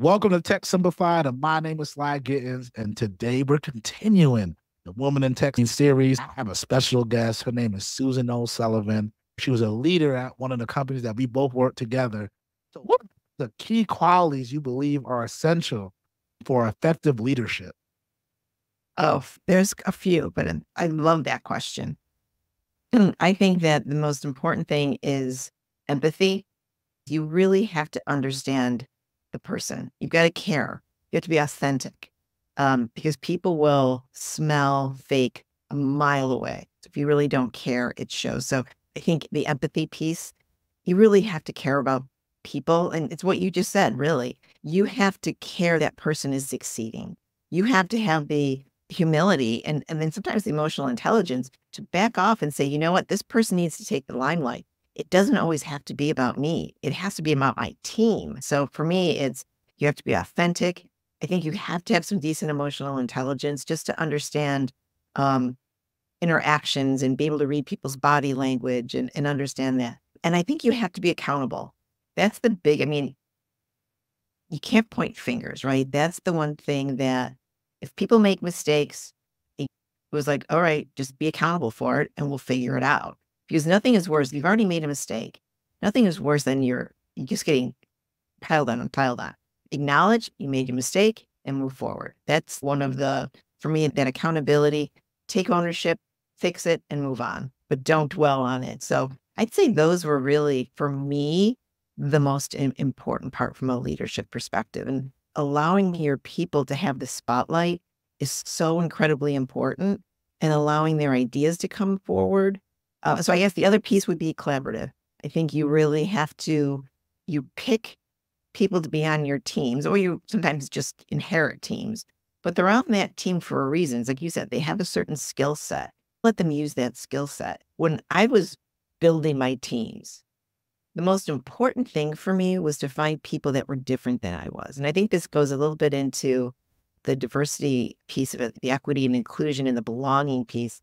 Welcome to Tech Simplified. And my name is Sly Gittens. And today we're continuing the Woman in Tech series. I have a special guest. Her name is Susan O'Sullivan. She was a leader at one of the companies that we both worked together. So, what are the key qualities you believe are essential for effective leadership? Oh, there's a few, but I love that question. Mm, I think that the most important thing is empathy. You really have to understand the person. You've got to care. You have to be authentic um, because people will smell fake a mile away. So if you really don't care, it shows. So I think the empathy piece, you really have to care about people. And it's what you just said, really. You have to care that person is succeeding. You have to have the humility and, and then sometimes the emotional intelligence to back off and say, you know what, this person needs to take the limelight it doesn't always have to be about me. It has to be about my team. So for me, it's you have to be authentic. I think you have to have some decent emotional intelligence just to understand um, interactions and be able to read people's body language and, and understand that. And I think you have to be accountable. That's the big, I mean, you can't point fingers, right? That's the one thing that if people make mistakes, it was like, all right, just be accountable for it and we'll figure it out because nothing is worse. You've already made a mistake. Nothing is worse than you're, just getting piled on and piled on. Acknowledge you made a mistake and move forward. That's one of the, for me, that accountability, take ownership, fix it and move on, but don't dwell on it. So I'd say those were really, for me, the most important part from a leadership perspective. And allowing your people to have the spotlight is so incredibly important and allowing their ideas to come forward uh, so I guess the other piece would be collaborative. I think you really have to you pick people to be on your teams, or you sometimes just inherit teams, but they're on that team for a reason. like you said, they have a certain skill set. Let them use that skill set. When I was building my teams, the most important thing for me was to find people that were different than I was. And I think this goes a little bit into the diversity piece of it, the equity and inclusion and the belonging piece.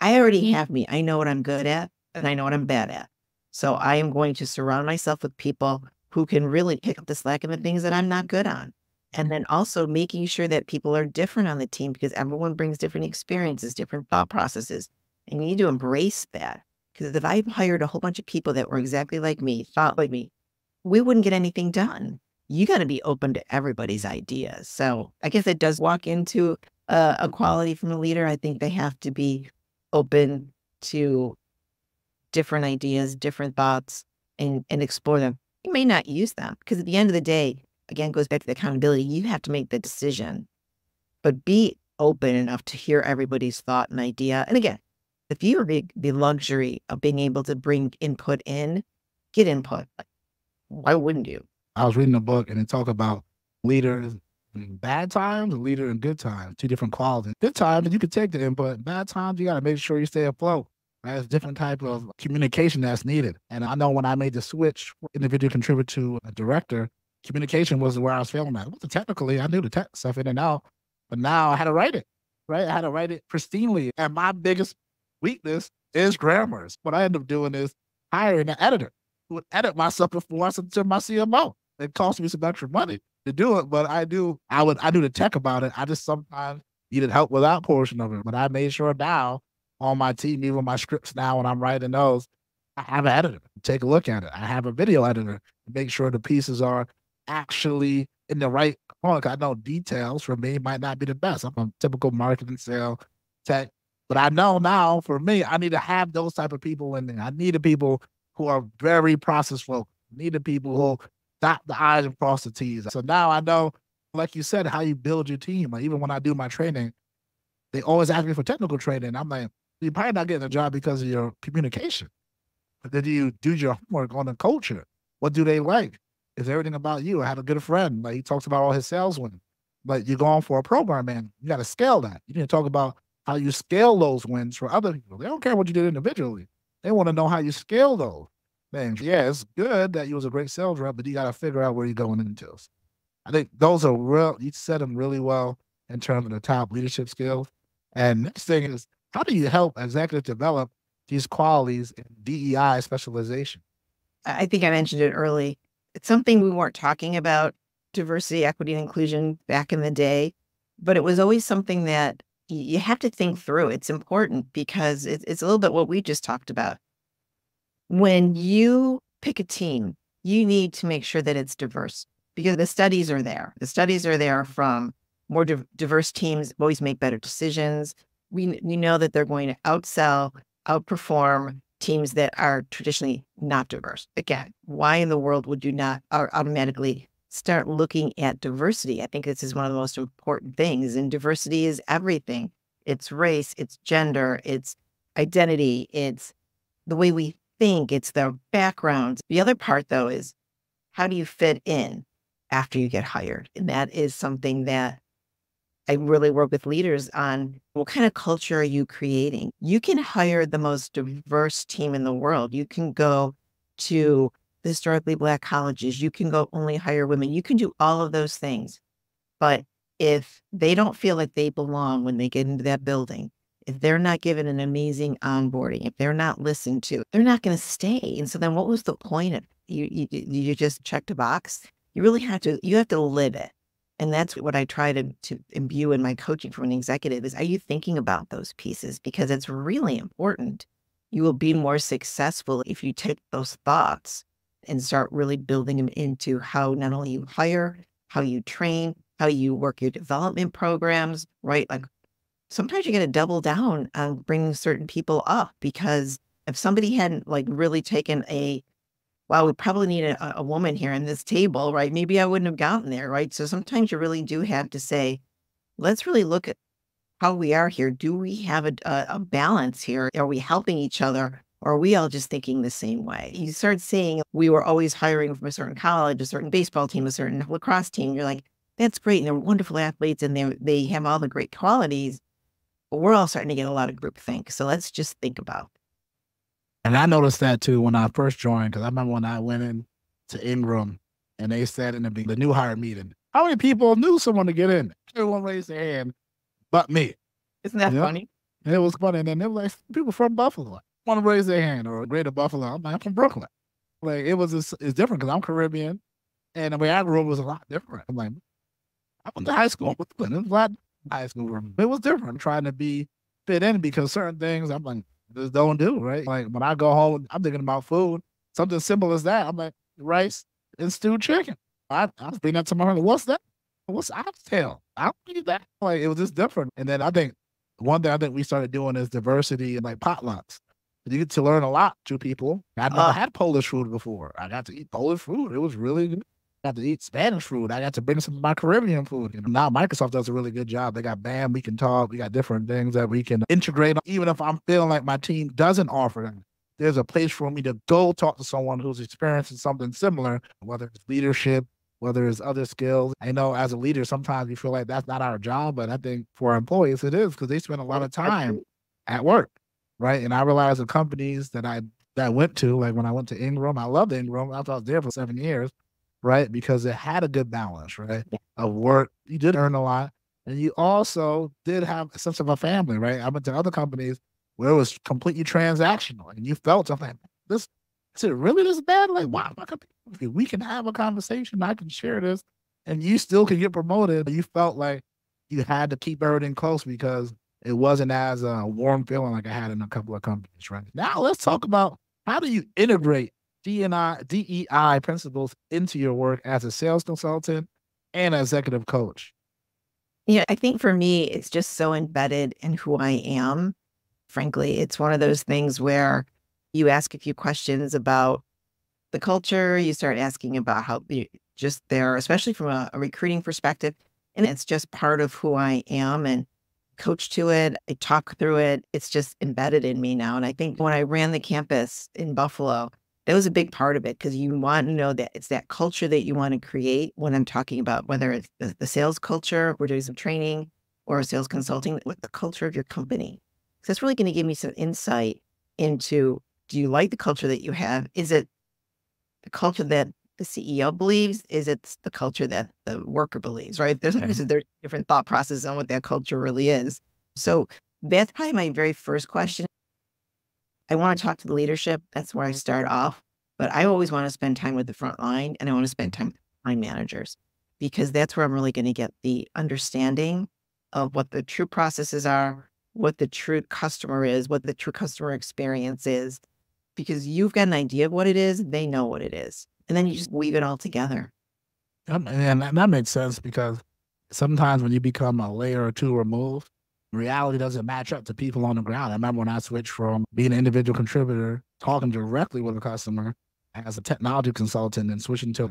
I already have me. I know what I'm good at and I know what I'm bad at. So I am going to surround myself with people who can really pick up the slack in the things that I'm not good on. And then also making sure that people are different on the team because everyone brings different experiences, different thought processes. And you need to embrace that. Because if I hired a whole bunch of people that were exactly like me, thought like me, we wouldn't get anything done. You got to be open to everybody's ideas. So I guess it does walk into uh, a quality from a leader. I think they have to be open to different ideas, different thoughts, and, and explore them. You may not use them because at the end of the day, again, goes back to the accountability. You have to make the decision, but be open enough to hear everybody's thought and idea. And again, if you have the, luxury of being able to bring input in, get input. Why wouldn't you? I was reading a book and it talked about leaders bad times, a leader in good times, two different qualities. Good times, you can take the input. Bad times, you got to make sure you stay afloat. Right? There's different type of communication that's needed. And I know when I made the switch, individual contributor to a director, communication was where I was failing at. Well, technically, I knew the tech stuff in and out, but now I had to write it, right? I had to write it pristinely. And my biggest weakness is grammars. What I end up doing is hiring an editor who would edit my stuff before I sent to my CMO. It cost me some extra money to do it, but I do. I would. I do the tech about it. I just sometimes needed help with that portion of it. But I made sure now on my team, even my scripts now when I'm writing those, I have an editor. Take a look at it. I have a video editor to make sure the pieces are actually in the right quality. I know details for me might not be the best. I'm a typical marketing sale tech, but I know now for me, I need to have those type of people in there. I need the people who are very process focused. Need the people who dot the I's and cross the T's. So now I know, like you said, how you build your team. Like even when I do my training, they always ask me for technical training. I'm like, you're probably not getting a job because of your communication. But then you do your homework on the culture. What do they like? Is everything about you? I had a good friend, like he talks about all his sales wins. But you're going for a program, man. You got to scale that. You need to talk about how you scale those wins for other people. They don't care what you did individually. They want to know how you scale those things. Yeah, it's good that you was a great sales rep, but you got to figure out where you're going into. I think those are real. You said them really well in terms of the top leadership skills. And next thing is, how do you help executives develop these qualities in DEI specialization? I think I mentioned it early. It's something we weren't talking about diversity, equity, and inclusion back in the day, but it was always something that you have to think through. It's important because it's a little bit what we just talked about. When you pick a team, you need to make sure that it's diverse because the studies are there. The studies are there from more diverse teams always make better decisions. We, we know that they're going to outsell, outperform teams that are traditionally not diverse. Again, why in the world would you not automatically start looking at diversity? I think this is one of the most important things. And diversity is everything it's race, it's gender, it's identity, it's the way we think, it's their backgrounds. The other part, though, is how do you fit in after you get hired? And that is something that I really work with leaders on what kind of culture are you creating? You can hire the most diverse team in the world. You can go to historically Black colleges. You can go only hire women. You can do all of those things. But if they don't feel like they belong when they get into that building, if they're not given an amazing onboarding, if they're not listened to, they're not going to stay. And so then what was the point of you, you? You just checked a box. You really have to, you have to live it. And that's what I try to, to imbue in my coaching from an executive is are you thinking about those pieces? Because it's really important. You will be more successful if you take those thoughts and start really building them into how not only you hire, how you train, how you work your development programs, right? Like sometimes you're going to double down on bringing certain people up because if somebody hadn't like really taken a wow, we probably need a, a woman here in this table, right? Maybe I wouldn't have gotten there, right? So sometimes you really do have to say, let's really look at how we are here. Do we have a, a, a balance here? Are we helping each other? Or are we all just thinking the same way? You start seeing we were always hiring from a certain college, a certain baseball team, a certain lacrosse team. You're like, that's great. And they're wonderful athletes and they they have all the great qualities. But we're all starting to get a lot of group think. So let's just think about and I noticed that too when I first joined, because I remember when I went in to Ingram and they said in the, the new hire meeting, how many people knew someone to get in? Everyone raised their hand, but me. Isn't that funny? And it was funny. And then they were like, people from Buffalo want to raise their hand or Greater Buffalo. I'm like, I'm from Brooklyn. Like it was, just, it's different because I'm Caribbean. And the way I grew up was a lot different. I'm like, I went to high school in Brooklyn. It was a lot high school. It was different trying to be fit in because certain things, I'm like, just don't do, right? Like when I go home, I'm thinking about food, something simple as that. I'm like, rice and stewed chicken. I, I was thinking that to my husband, what's that? What's oxtail? I don't eat that. Like it was just different. And then I think one thing I think we started doing is diversity and like potlucks. You get to learn a lot to people. I never uh, had Polish food before. I got to eat Polish food. It was really good got to eat Spanish food. I got to bring some of my Caribbean food. You know, now Microsoft does a really good job. They got BAM, we can talk. We got different things that we can integrate. Even if I'm feeling like my team doesn't offer them, there's a place for me to go talk to someone who's experiencing something similar, whether it's leadership, whether it's other skills. I know as a leader, sometimes we feel like that's not our job, but I think for employees, it is because they spend a lot of time at work, right? And I realize the companies that I that I went to, like when I went to Ingram, I loved Ingram. I was there for seven years right? Because it had a good balance, right? Of work. You did earn a lot. And you also did have a sense of a family, right? I went to other companies where it was completely transactional and you felt something. This is it really this bad? Like, wow, we can have a conversation. I can share this and you still can get promoted. But you felt like you had to keep everything close because it wasn't as a warm feeling like I had in a couple of companies, right? Now let's talk about how do you integrate DNI, DEI principles into your work as a sales consultant and executive coach? Yeah, I think for me, it's just so embedded in who I am. Frankly, it's one of those things where you ask a few questions about the culture, you start asking about how just there, especially from a, a recruiting perspective. And it's just part of who I am and coach to it. I talk through it. It's just embedded in me now. And I think when I ran the campus in Buffalo, that was a big part of it because you want to know that it's that culture that you want to create when I'm talking about whether it's the, the sales culture, we're doing some training or sales consulting with the culture of your company. So that's really going to give me some insight into do you like the culture that you have? Is it the culture that the CEO believes? Is it the culture that the worker believes, right? There's, mm-hmm. there's different thought processes on what that culture really is. So that's probably my very first question. I want to talk to the leadership. That's where I start off. But I always want to spend time with the front line and I want to spend time with line managers because that's where I'm really going to get the understanding of what the true processes are, what the true customer is, what the true customer experience is, because you've got an idea of what it is, they know what it is. And then you just weave it all together. And, and that makes sense because sometimes when you become a layer or two removed, reality doesn't match up to people on the ground. I remember when I switched from being an individual contributor, talking directly with a customer as a technology consultant and switching to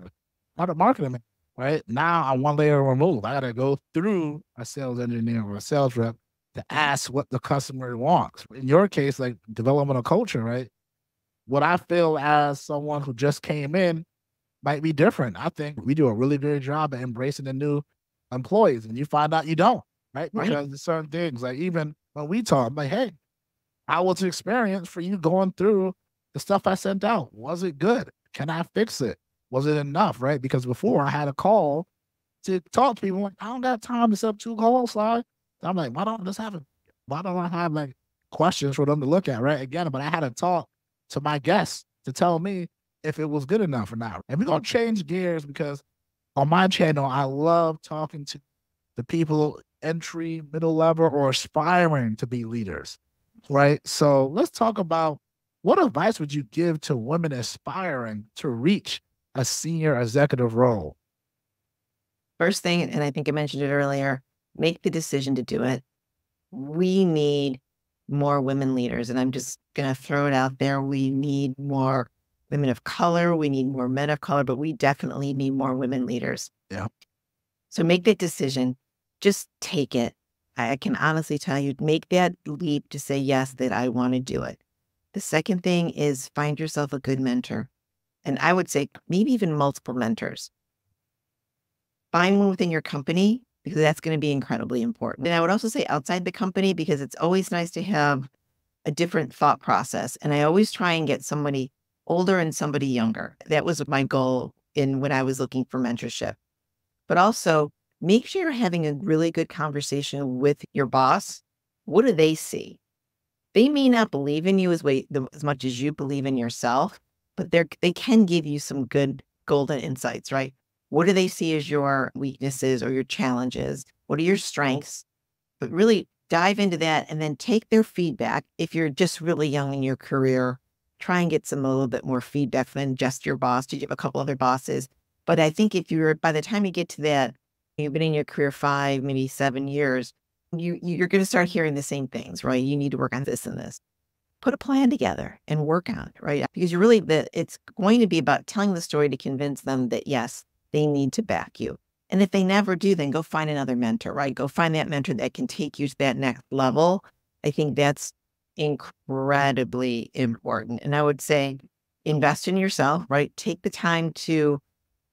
product marketing, right? Now I'm one layer removed. I got to go through a sales engineer or a sales rep to ask what the customer wants. In your case, like development of culture, right? What I feel as someone who just came in might be different. I think we do a really good job at embracing the new employees, and you find out you don't, right? Because right. there's certain things like even when we talk, I'm like, hey, how was the experience for you going through the stuff I sent out? Was it good? Can I fix it? Was it enough? Right? Because before I had a call to talk to people, like, I don't got time to set up two calls, Sly. I'm like, why don't I this happen? Why don't I have like questions for them to look at? Right. Again, but I had to talk to my guests to tell me if it was good enough or not. And we're gonna change gears because on my channel, I love talking to the people entry, middle level, or aspiring to be leaders. Right. So let's talk about what advice would you give to women aspiring to reach a senior executive role? First thing, and I think I mentioned it earlier, make the decision to do it. We need more women leaders. And I'm just going to throw it out there. We need more women of color. We need more men of color, but we definitely need more women leaders. Yeah. So make that decision. Just take it. I can honestly tell you, make that leap to say, yes, that I want to do it. The second thing is find yourself a good mentor. And I would say maybe even multiple mentors. Find one within your company because that's going to be incredibly important. And I would also say outside the company because it's always nice to have a different thought process. And I always try and get somebody older and somebody younger. That was my goal in when I was looking for mentorship. But also make sure you're having a really good conversation with your boss. What do they see? They may not believe in you as, way, as much as you believe in yourself, but they they can give you some good golden insights, right? What do they see as your weaknesses or your challenges? What are your strengths? But really dive into that and then take their feedback. If you're just really young in your career, try and get some a little bit more feedback than just your boss. Did you have a couple other bosses? But I think if you're by the time you get to that, you've been in your career five, maybe seven years, you you're going to start hearing the same things, right? You need to work on this and this. Put a plan together and work on it, right? Because you're really the it's going to be about telling the story to convince them that yes, they need to back you. And if they never do, then go find another mentor, right? Go find that mentor that can take you to that next level. I think that's incredibly important. And I would say invest in yourself, right? Take the time to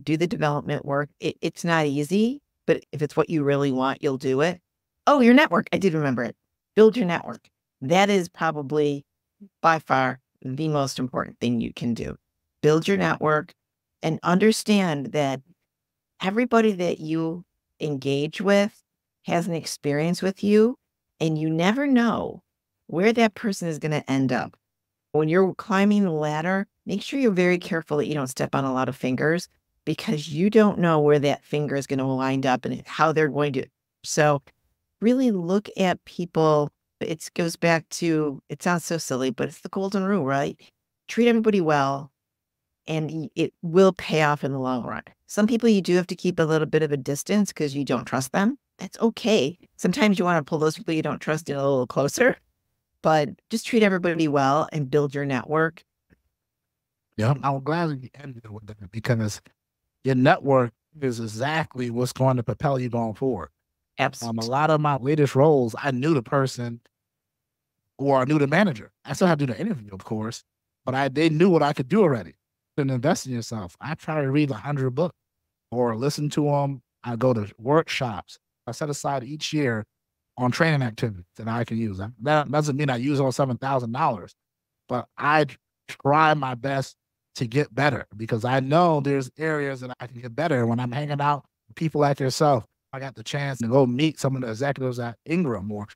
do the development work. It, it's not easy, but if it's what you really want, you'll do it. Oh, your network. I did remember it. Build your network. That is probably by far the most important thing you can do. Build your network and understand that everybody that you engage with has an experience with you, and you never know where that person is going to end up. When you're climbing the ladder, make sure you're very careful that you don't step on a lot of fingers because you don't know where that finger is going to wind up and how they're going to. So, really look at people. It goes back to, it sounds so silly, but it's the golden rule, right? Treat everybody well, and it will pay off in the long run. Some people you do have to keep a little bit of a distance because you don't trust them. That's okay. Sometimes you want to pull those people you don't trust in a little closer, but just treat everybody well and build your network. Yeah, I'm glad you ended with that because your network is exactly what's going to propel you going forward. Absolutely. Um, a lot of my latest roles, I knew the person or I knew the manager. I still had to do the interview, of course, but I they knew what I could do already and invest in yourself. I try to read a hundred books or listen to them. I go to workshops. I set aside each year on training activities that I can use. That doesn't mean I use all seven thousand dollars, but I try my best to get better because I know there's areas that I can get better when I'm hanging out with people like yourself. I got the chance to go meet some of the executives at Ingram or,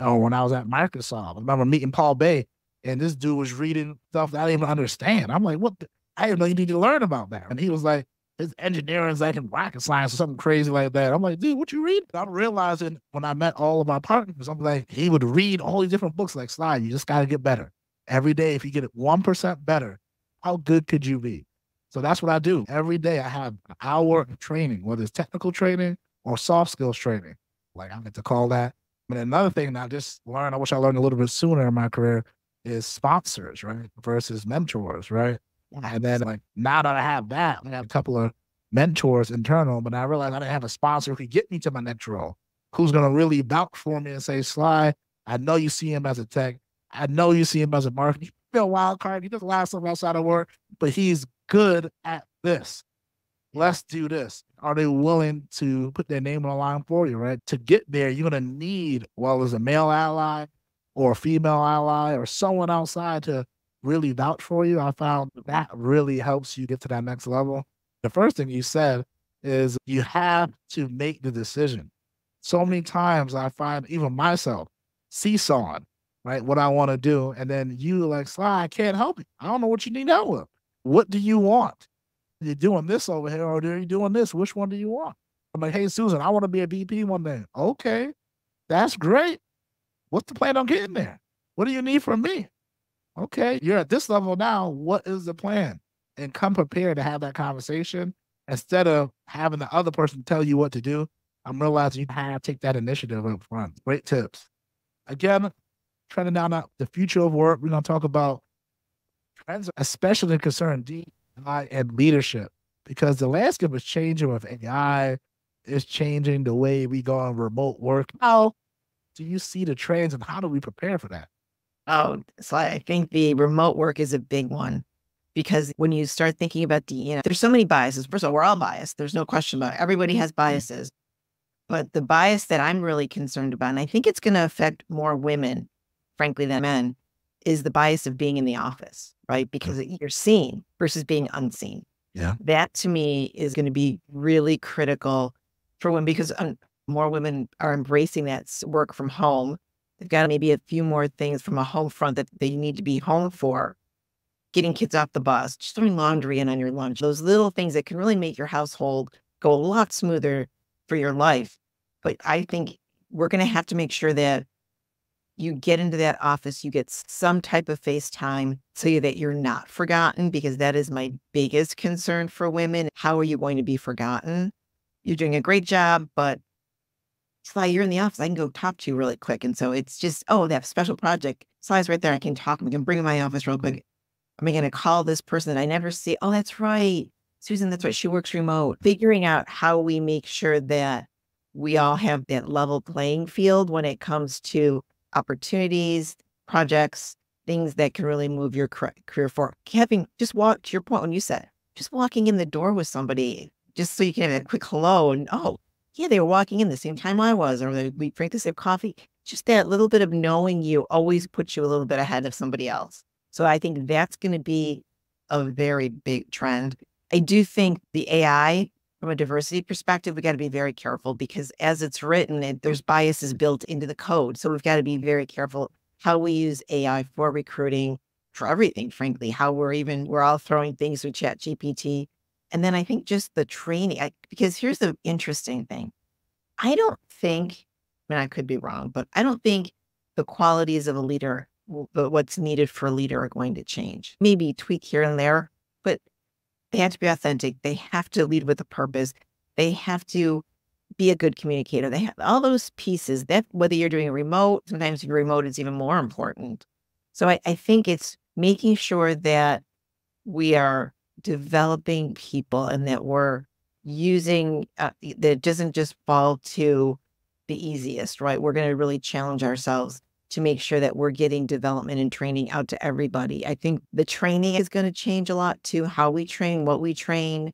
or when I was at Microsoft. I remember meeting Paul Bay and this dude was reading stuff that I didn't even understand. I'm like, what? The? I didn't know you need to learn about that. And he was like, his engineering is like in rocket science or something crazy like that. I'm like, dude, what you read? I'm realizing when I met all of my partners, I'm like, he would read all these different books like Sly, you just got to get better. Every day, if you get it 1% better, how good could you be? So that's what I do. Every day I have an hour of training, whether it's technical training or soft skills training. Like I like to call that. And another thing that I just learned, I wish I learned a little bit sooner in my career, is sponsors, right? Versus mentors, right? And then like now that I have that, I have a couple of mentors internal, but I realized I didn't have a sponsor who could get me to my next role, who's gonna really vouch for me and say, Sly, I know you see him as a tech. I know you see him as a marketer. A wild card. He does a lot of stuff outside of work, but he's good at this. Let's do this. Are they willing to put their name on the line for you, right? To get there, you're gonna need, well, as a male ally or a female ally or someone outside to really vouch for you. I found that really helps you get to that next level. The first thing you said is you have to make the decision. So many times I find even myself seesawing right? What I want to do. And then you like, Sly, I can't help you. I don't know what you need help with. What do you want? You're doing this over here, or are you doing this? Which one do you want? I'm like, hey, Susan, I want to be a VP one day. Okay, that's great. What's the plan on getting there? What do you need from me? Okay, you're at this level now. What is the plan? And come prepared to have that conversation instead of having the other person tell you what to do. I'm realizing you have to take that initiative up front. Great tips. Again, trending down the future of work. We're going to talk about trends, especially concern DEI and leadership, because the landscape is changing with AI. It's changing the way we go on remote work. How do you see the trends and how do we prepare for that? Oh, so I think the remote work is a big one because when you start thinking about know, there's so many biases. First of all, we're all biased. There's no question about it. Everybody has mm-hmm. biases. But the bias that I'm really concerned about, and I think it's going to affect more women frankly, than men, is the bias of being in the office, right? Because you're seen versus being unseen. Yeah. That to me is going to be really critical for women because um, more women are embracing that work from home. They've got maybe a few more things from a home front that they need to be home for. Getting kids off the bus, just throwing laundry in on your lunch, those little things that can really make your household go a lot smoother for your life. But I think we're going to have to make sure that you get into that office, you get some type of FaceTime so that you're not forgotten, because that is my biggest concern for women. How are you going to be forgotten? You're doing a great job, but Sly, you're in the office. I can go talk to you really quick. And so it's just, oh, that special project. Sly's right there. I can talk. We can bring in my office real quick. Am I going to call this person that I never see? Oh, that's right. Susan, that's right. She works remote. Figuring out how we make sure that we all have that level playing field when it comes to opportunities, projects, things that can really move your career forward. Having just walk to your point when you said just walking in the door with somebody, just so you can have a quick hello and oh yeah, they were walking in the same time I was, or we drank the same coffee. Just that little bit of knowing you always puts you a little bit ahead of somebody else. So I think that's going to be a very big trend. I do think the AI from a diversity perspective, we got to be very careful because as it's written, it, there's biases built into the code. So we've got to be very careful how we use AI for recruiting, for everything, frankly, how we're even, we're all throwing things with ChatGPT. And then I think just the training, I, because here's the interesting thing. I don't think, I mean, I could be wrong, but I don't think the qualities of a leader, what's needed for a leader are going to change. Maybe tweak here and there, but they have to be authentic. They have to lead with a purpose. They have to be a good communicator. They have all those pieces that whether you're doing a remote, sometimes remote is even more important. So I, I think it's making sure that we are developing people and that we're using uh, that doesn't just fall to the easiest, right? We're going to really challenge ourselves to make sure that we're getting development and training out to everybody. I think the training is going to change a lot too, how we train, what we train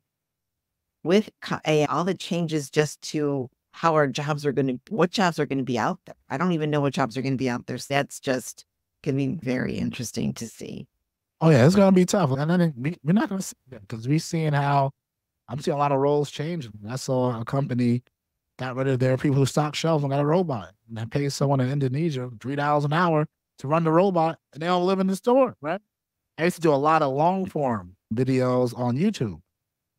with AI, all the changes just to how our jobs are going to, what jobs are going to be out there. I don't even know what jobs are going to be out there. So that's just going to be very interesting to see. Oh yeah, it's going to be tough. And we, we're not going to see that because we're seeing how I'm seeing a lot of roles changing. I saw a company got rid of their people who stock shelves and got a robot. And they pay someone in Indonesia three dollars an hour to run the robot, and they don't live in the store, right? I used to do a lot of long form videos on YouTube.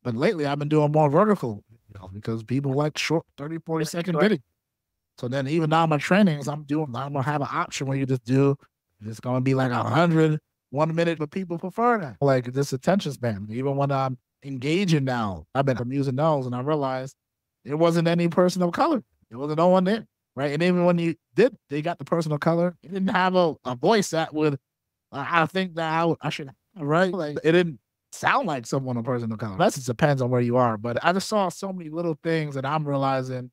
But lately I've been doing more vertical videos because people like short 30, 40 second videos. So then even now my trainings, I'm doing, I'm gonna have an option where you just do, it's gonna be like a hundred, one minute, but people prefer that. Like this attention span. Even when I'm engaging now, I've been using those and I realized there wasn't any person of color. There wasn't no one there. Right. And even when you did, they got the person of color, it didn't have a, a voice that would, I think that I, I should, right? Like it didn't sound like someone a person of color. That just depends on where you are. But I just saw so many little things that I'm realizing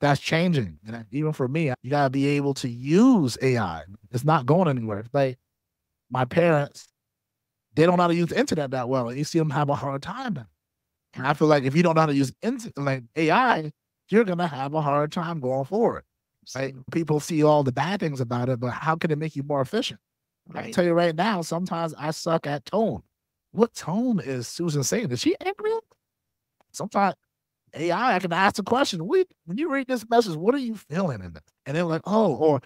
that's changing. And even for me, you gotta be able to use AI. It's not going anywhere. like my parents, they don't know how to use the internet that well, and you see them have a hard time. And I feel like if you don't know how to use like AI, you're gonna have a hard time going forward. Right? People see all the bad things about it, but how can it make you more efficient? Right. I tell you right now, sometimes I suck at tone. What tone is Susan saying? Is she angry? Sometimes AI, I can ask the question, when you read this message, what are you feeling in it? And they're like, oh, or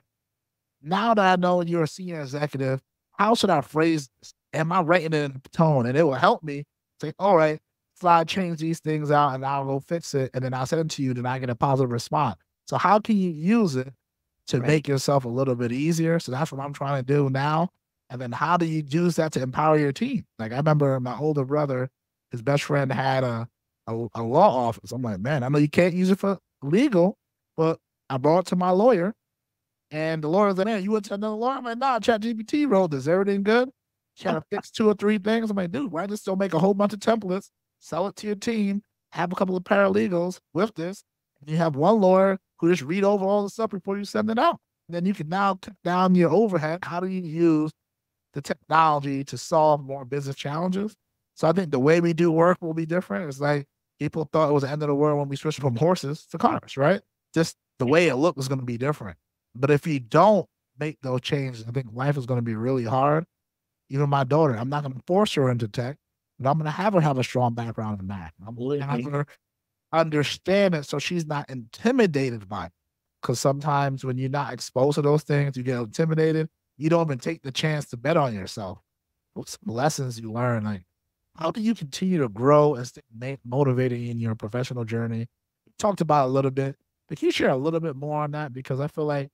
now that I know you're a senior executive, how should I phrase this? Am I writing it in tone? And it will help me say, all right, so I change these things out and I'll go fix it. And then I'll send it to you, then I get a positive response. So how can you use it to right. make yourself a little bit easier? So that's what I'm trying to do now. And then how do you use that to empower your team? Like I remember my older brother, his best friend had a a, a law office. I'm like, man, I know you can't use it for legal, but I brought it to my lawyer, and the lawyer's like, man, you went to another lawyer? I'm like, nah, ChatGPT wrote this. Everything good? Trying to fix two or three things. I'm like, dude, why just don't make a whole bunch of templates, sell it to your team, have a couple of paralegals with this, and you have one lawyer who just read over all the stuff before you send it out. And then you can now cut down your overhead. How do you use the technology to solve more business challenges? So I think the way we do work will be different. It's like people thought it was the end of the world when we switched from horses to cars, right? Just the way it looked was going to be different. But if you don't make those changes, I think life is going to be really hard. Even my daughter, I'm not going to force her into tech, but I'm going to have her have a strong background in that. I'm going to have her understand it so she's not intimidated by it. Because sometimes when you're not exposed to those things, you get intimidated. You don't even take the chance to bet on yourself. What's some lessons you learn? Like, how do you continue to grow and stay motivated in your professional journey? We talked about a little bit, but can you share a little bit more on that? Because I feel like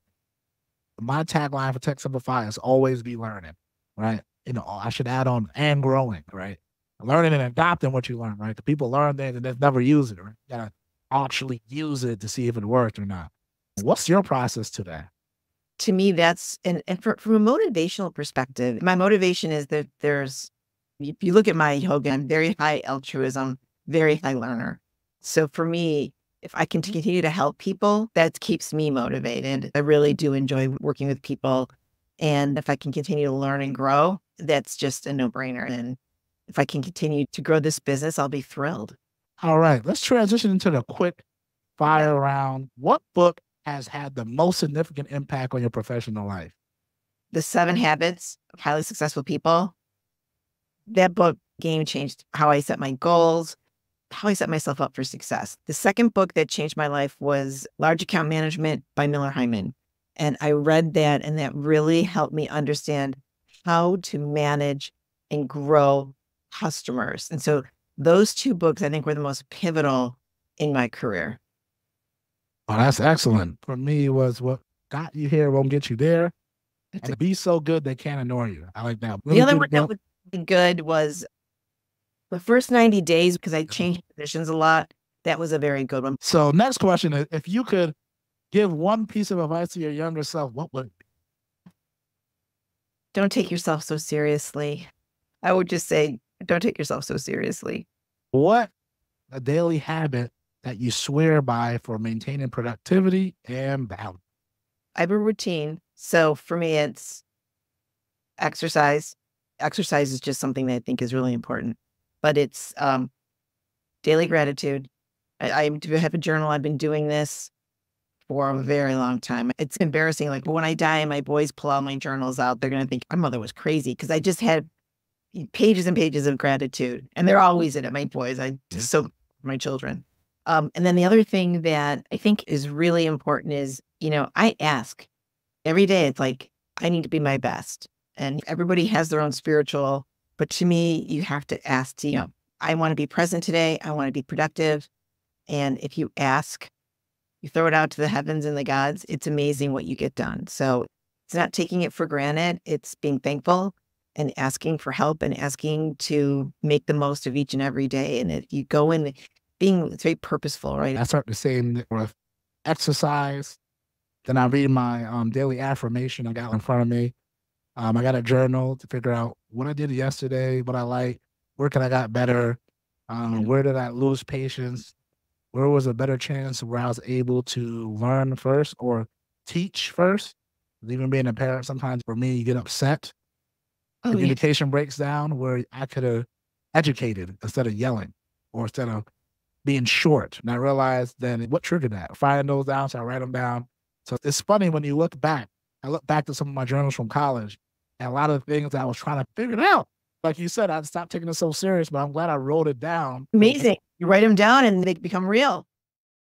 my tagline for Tech Simplify is always be learning, right? You know, I should add on and growing, right? Learning and adopting what you learn, right? The people learn things and they never use it, right? You gotta actually use it to see if it worked or not. What's your process to that? To me, that's and, and for, from a motivational perspective, my motivation is that there's if you look at my yoga, I'm very high altruism, very high learner. So for me, if I can mm-hmm. continue to help people, that keeps me motivated. I really do enjoy working with people. And if I can continue to learn and grow, that's just a no brainer. And if I can continue to grow this business, I'll be thrilled. All right. Let's transition into the quick fire round. What book has had the most significant impact on your professional life? The Seven Habits of Highly Successful People that book game changed how I set my goals, how I set myself up for success. The second book that changed my life was Large Account Management by Miller Heiman. And I read that, and that really helped me understand how to manage and grow customers. And so those two books, I think, were the most pivotal in my career. Oh, that's excellent. For me, it was what got you here won't get you there. And be so good they can't ignore you. I like that. Really the other one that was good was the first 90 days because I changed positions a lot. That was a very good one. So, next question is if you could give one piece of advice to your younger self, what would it be? Don't take yourself so seriously. I would just say, don't take yourself so seriously. What a daily habit that you swear by for maintaining productivity and balance? I have a routine. So for me, it's exercise, exercise is just something that I think is really important, but it's um, daily gratitude. I, I do have a journal. I've been doing this for a very long time. It's embarrassing. Like when I die and my boys pull all my journals out, they're going to think my mother was crazy because I just had pages and pages of gratitude. And they're always in it, my boys. I just so my children. Um, and then the other thing that I think is really important is, you know, I ask every day, it's like, I need to be my best and everybody has their own spiritual But to me, you have to ask, you know, I want to be present today. I want to be productive. And if you ask, you throw it out to the heavens and the gods, it's amazing what you get done. So it's not taking it for granted. It's being thankful and asking for help and asking to make the most of each and every day. And if you go in being it's very purposeful, right? I start the same with exercise. Then I read my um, daily affirmation I got in front of me. Um, I got a journal to figure out what I did yesterday, what I like, where can I got better, um, where did I lose patience, where was a better chance where I was able to learn first or teach first. Even being a parent, sometimes for me, you get upset. Oh, Communication yeah. breaks down where I could have educated instead of yelling or instead of being short. And I realized then what triggered that. Find those down, so I write them down. So it's funny when you look back. I look back to some of my journals from college and a lot of the things I was trying to figure out. Like you said, I stopped taking it so serious, but I'm glad I wrote it down. Amazing. You write them down and they become real.